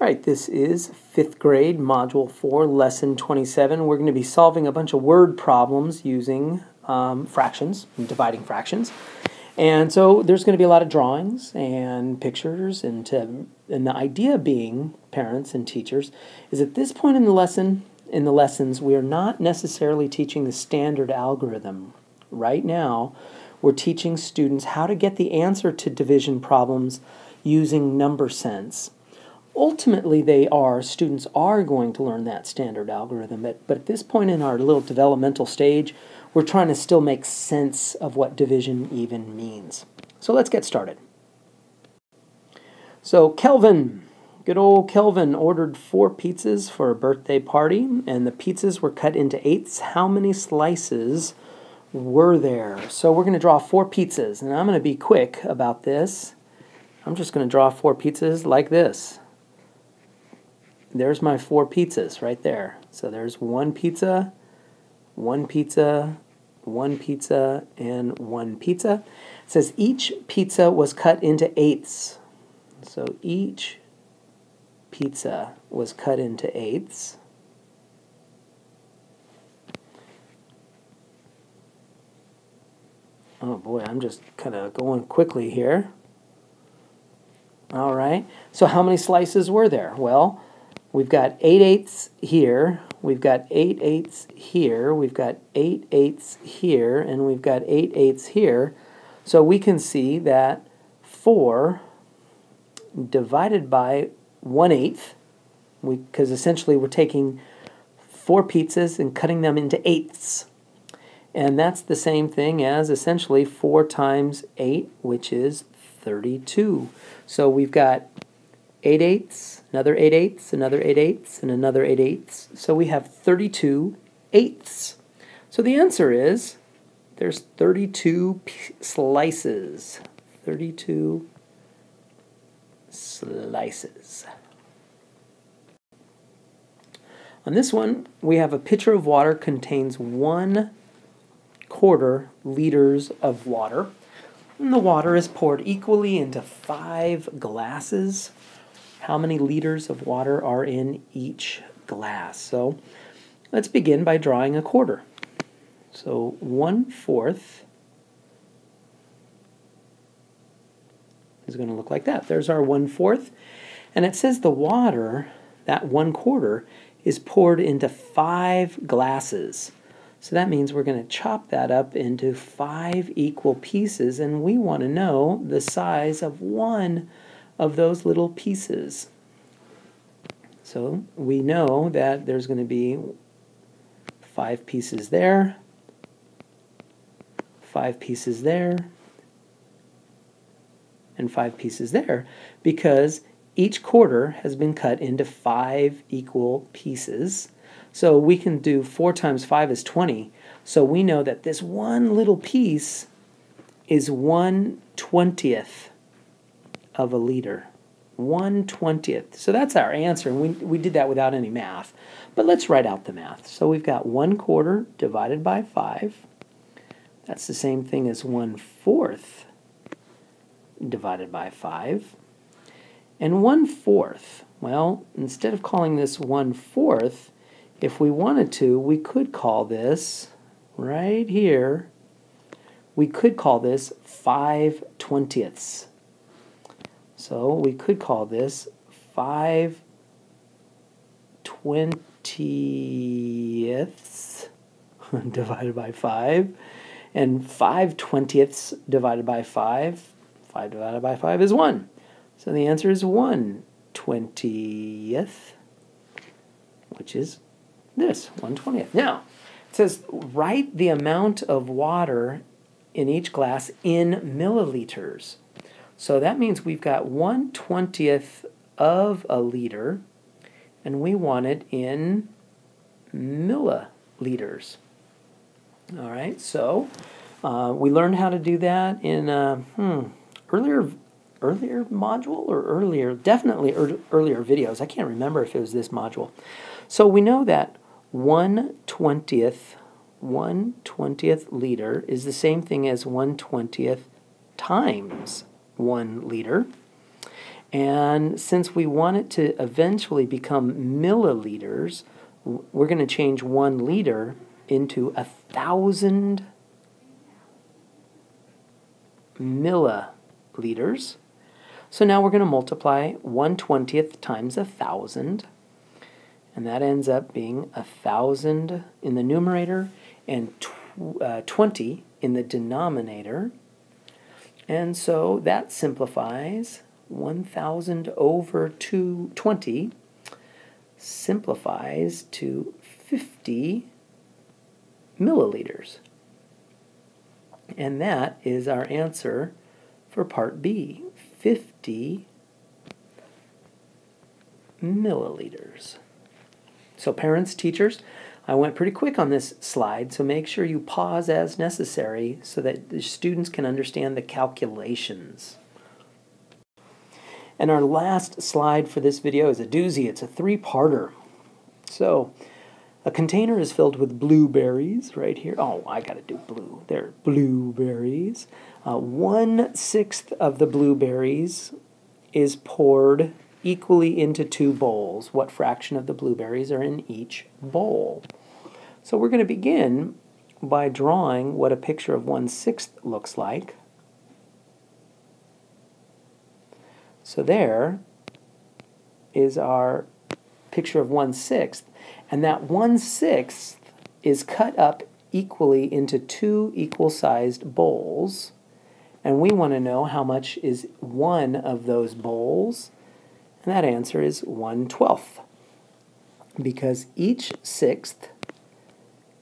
All right, this is fifth grade, module four, lesson 27. We're going to be solving a bunch of word problems using um, fractions, and dividing fractions. And so there's going to be a lot of drawings and pictures, and, to, and the idea being, parents and teachers, is at this point in the lesson, in the lessons, we are not necessarily teaching the standard algorithm. Right now, we're teaching students how to get the answer to division problems using number sense ultimately they are students are going to learn that standard algorithm. But, but at this point in our little developmental stage we're trying to still make sense of what division even means. So let's get started. So kelvin good old kelvin ordered four pizzas for a birthday party and the pizzas were cut into eighths. How many slices were there? So we're going to draw four pizzas and i'm going to be quick about this. I'm just going to draw four pizzas like this there's my four pizzas right there. So there's one pizza, one pizza, one pizza, and one pizza. It says each pizza was cut into eighths. So each pizza was cut into eighths. Oh boy, I'm just kind of going quickly here. All right, so how many slices were there? Well, We've got 8 eighths here, we've got 8 eighths here, we've got 8 eighths here, and we've got 8 eighths here. So we can see that 4 divided by 1 eighth, because essentially we're taking four pizzas and cutting them into eighths. And that's the same thing as essentially 4 times 8, which is 32. So we've got 8 eighths, another 8 eighths, another 8 eighths, and another 8 eighths. So we have 32 eighths. So the answer is there's 32 slices. 32 slices. On this one, we have a pitcher of water contains one quarter liters of water. And the water is poured equally into five glasses how many liters of water are in each glass. So let's begin by drawing a quarter. So one fourth is going to look like that. There's our one fourth. And it says the water, that one quarter, is poured into five glasses. So that means we're going to chop that up into five equal pieces, and we want to know the size of one of those little pieces. So we know that there's going to be five pieces there, five pieces there, and five pieces there because each quarter has been cut into five equal pieces. So we can do 4 times 5 is 20. So we know that this one little piece is 1 twentieth of a liter. 1 20th. So that's our answer, and we, we did that without any math. But let's write out the math. So we've got 1 quarter divided by 5. That's the same thing as 1 fourth divided by 5. And 1 fourth, well, instead of calling this 1 fourth, if we wanted to, we could call this right here, we could call this 5 twentieths. So we could call this 5 twentieths divided by 5, and 5 twentieths divided by 5. 5 divided by 5 is 1. So the answer is 1 twentieth, which is this, 1 20th. Now, it says write the amount of water in each glass in milliliters. So that means we've got 1 20th of a liter, and we want it in milliliters. All right, so uh, we learned how to do that in a hmm, earlier earlier module or earlier, definitely er, earlier videos. I can't remember if it was this module. So we know that 1 20th, 1 20th liter is the same thing as 1 20th times 1 liter. And since we want it to eventually become milliliters, we're going to change one liter into a thousand milliliters. So now we're going to multiply 1 20th times a thousand, and that ends up being a thousand in the numerator and tw uh, 20 in the denominator. And so that simplifies 1,000 over 220 simplifies to 50 milliliters. And that is our answer for part B, 50 milliliters. So parents, teachers, I went pretty quick on this slide, so make sure you pause as necessary so that the students can understand the calculations. And our last slide for this video is a doozy. It's a three-parter. So, a container is filled with blueberries right here. Oh, I got to do blue. There, blueberries. Uh, one sixth of the blueberries is poured equally into two bowls. What fraction of the blueberries are in each bowl? So we're going to begin by drawing what a picture of one sixth looks like. So there is our picture of one sixth, and that one sixth is cut up equally into two equal sized bowls. And we want to know how much is one of those bowls. And that answer is 1 12th. Because each sixth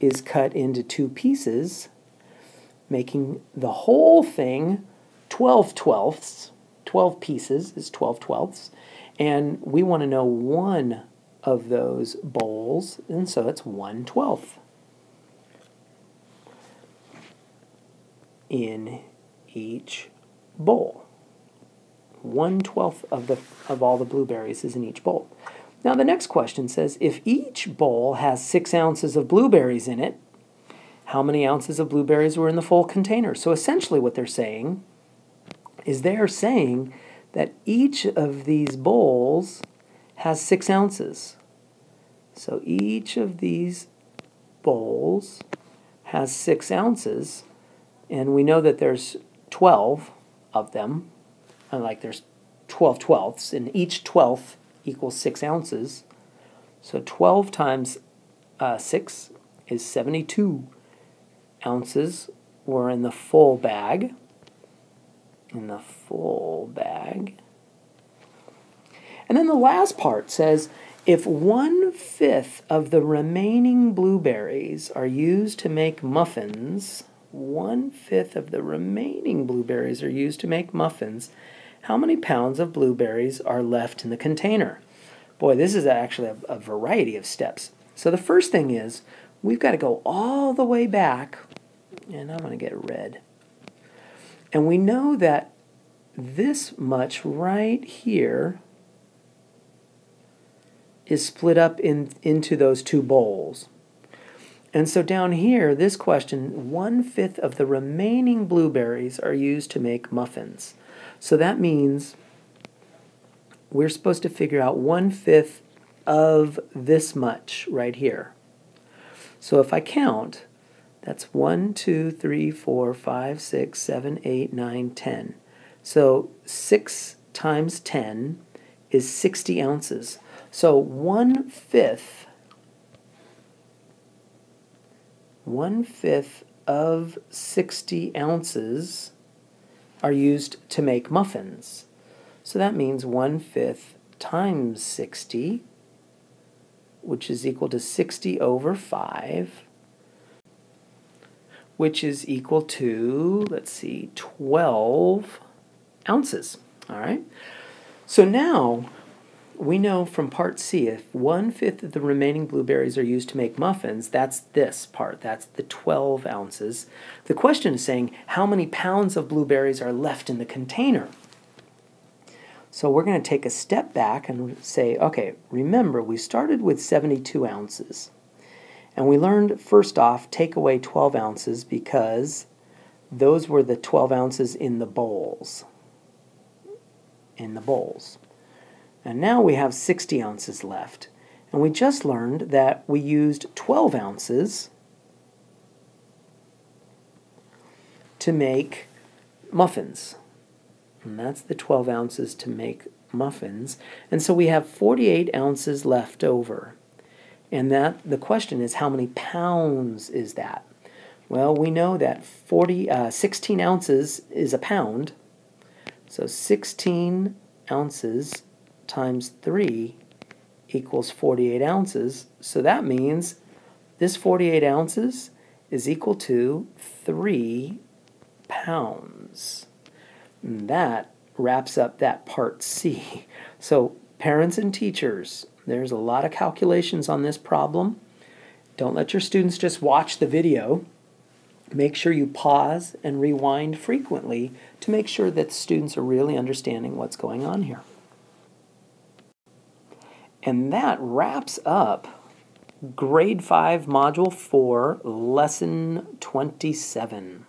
is cut into two pieces, making the whole thing 12 twelfths. 12 pieces is 12 twelfths. And we want to know one of those bowls, and so it's 1 twelfth. In each bowl. 1 twelfth of, the, of all the blueberries is in each bowl. Now, the next question says if each bowl has six ounces of blueberries in it, how many ounces of blueberries were in the full container? So, essentially, what they're saying is they're saying that each of these bowls has six ounces. So, each of these bowls has six ounces, and we know that there's 12 of them, like there's 12 twelfths, and each twelfth equals 6 ounces. So 12 times uh, 6 is 72 ounces were in the full bag. In the full bag. And then the last part says if one fifth of the remaining blueberries are used to make muffins, one fifth of the remaining blueberries are used to make muffins, how many pounds of blueberries are left in the container? Boy, this is actually a, a variety of steps. So the first thing is we've got to go all the way back, and I'm going to get red. And we know that this much right here is split up in, into those two bowls. And so down here, this question, one fifth of the remaining blueberries are used to make muffins. So that means we're supposed to figure out one fifth of this much right here. So if I count, that's 1, 2, 3, 4, 5, 6, 7, 8, 9, 10. So 6 times 10 is 60 ounces. So one fifth, one fifth of 60 ounces are used to make muffins. So that means 1 fifth times 60, which is equal to 60 over 5, which is equal to, let's see, 12 ounces. All right? So now we know from part C if one fifth of the remaining blueberries are used to make muffins, that's this part, that's the 12 ounces. The question is saying how many pounds of blueberries are left in the container? So we're going to take a step back and say, okay, remember we started with 72 ounces. And we learned first off, take away 12 ounces because those were the 12 ounces in the bowls in the bowls. And now we have 60 ounces left. And we just learned that we used 12 ounces to make muffins. And that's the 12 ounces to make muffins. And so we have 48 ounces left over. And that the question is how many pounds is that? Well, we know that 40, uh, 16 ounces is a pound. So 16 ounces times 3 equals 48 ounces. So that means this 48 ounces is equal to 3 pounds. And that wraps up that part C. So parents and teachers, there's a lot of calculations on this problem. Don't let your students just watch the video. Make sure you pause and rewind frequently to make sure that students are really understanding what's going on here. And that wraps up Grade 5, Module 4, Lesson 27.